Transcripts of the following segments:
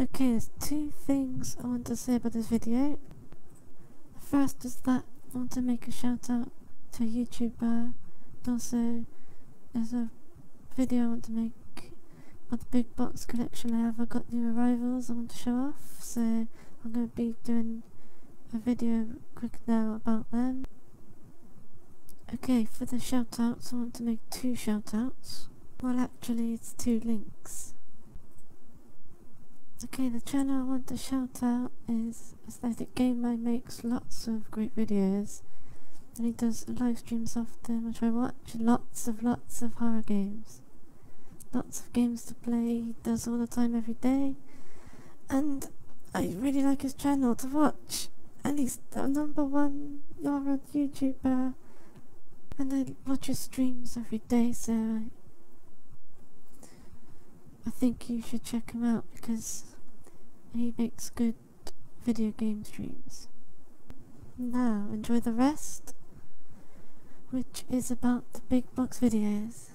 Okay, there's two things I want to say about this video. The first is that I want to make a shout out to a YouTuber. Also, there's a video I want to make about the big box collection I have. I got new arrivals I want to show off, so I'm going to be doing a video quick now about them. Okay, for the shout outs, I want to make two shout outs. Well, actually, it's two links. Okay, the channel I want to shout out is Aesthetic Gamer makes lots of great videos. And he does live streams often, which I watch. Lots of lots of horror games. Lots of games to play, he does all the time every day. And I really like his channel to watch. And he's the number one horror YouTuber. And I watch his streams every day, so I think you should check him out because he makes good video game streams. Now, enjoy the rest, which is about the big box videos.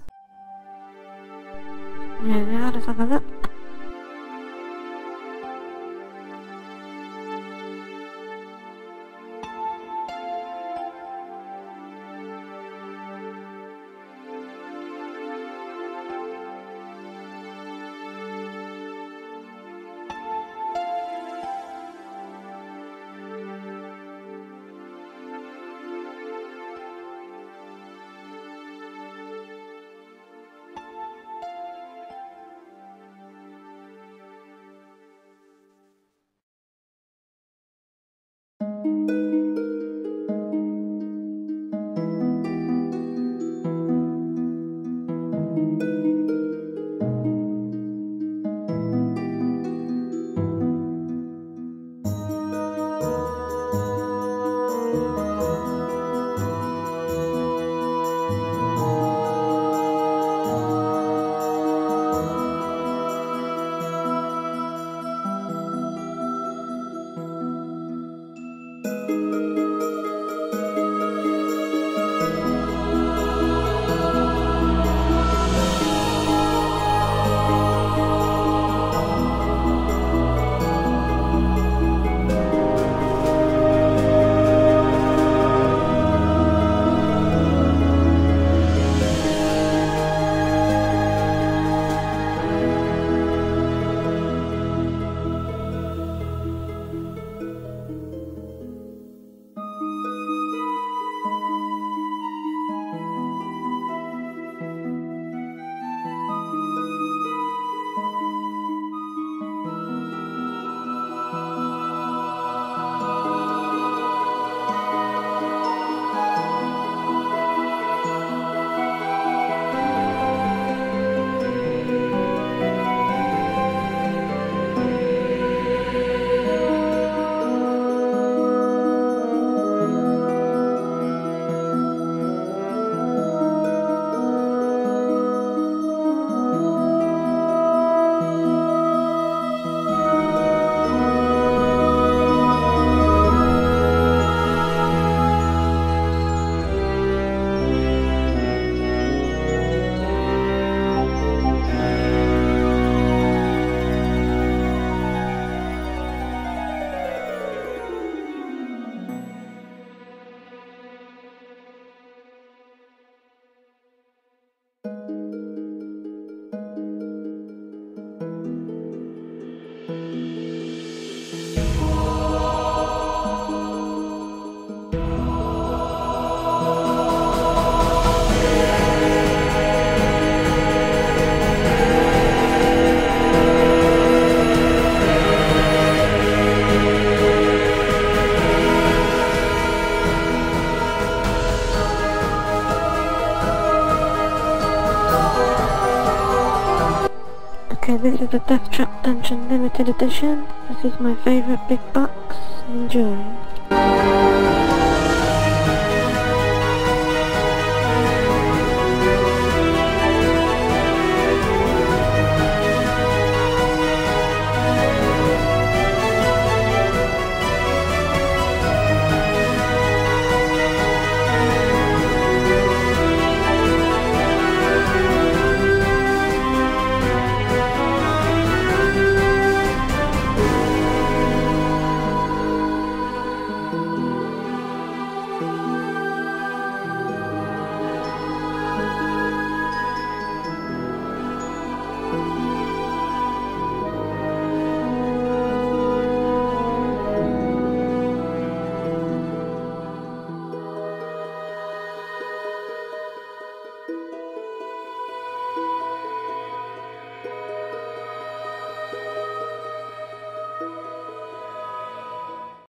Okay, this is the Deathtrap Dungeon Limited Edition. This is my favourite big box. Enjoy.